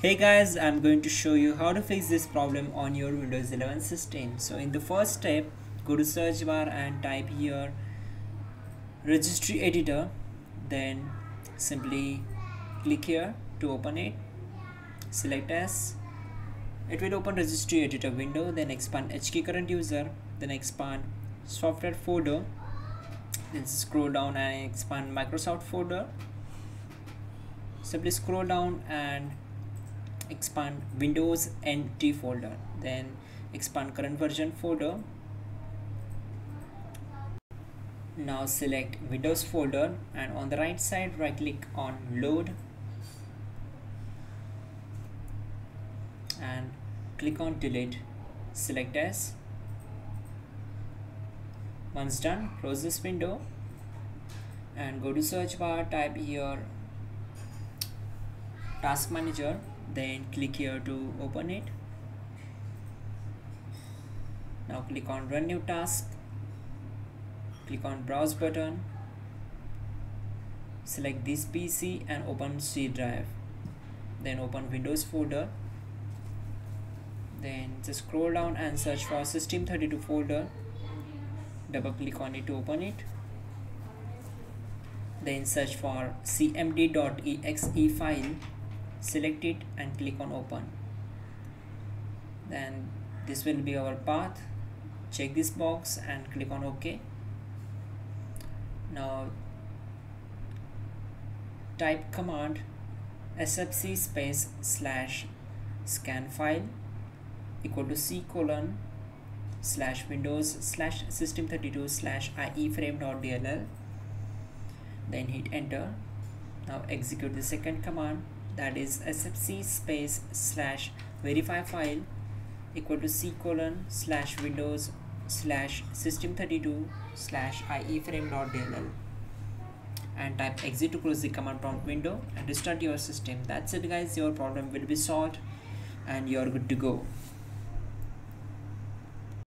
Hey guys, I'm going to show you how to fix this problem on your Windows 11 system. So in the first step, go to search bar and type here registry editor then simply click here to open it. Select as. It will open registry editor window then expand HK current user then expand software folder then scroll down and expand Microsoft folder simply scroll down and expand Windows NT folder. Then expand current version folder. Now select Windows folder and on the right side right click on load. And click on delete. Select as. Once done close this window and go to search bar type here task manager then click here to open it. Now click on run new task click on browse button select this PC and open C drive. Then open Windows folder. Then just scroll down and search for system32 folder. Double click on it to open it. Then search for cmd.exe file select it and click on open. Then this will be our path. Check this box and click on ok. Now type command sfc space slash scan file equal to c colon slash windows slash system32 slash ieframe.dll then hit enter. Now execute the second command that is sfc space slash verify file equal to c colon slash windows slash system32 slash ieframe.dll and type exit to close the command prompt window and restart your system. That's it guys. Your problem will be solved and you're good to go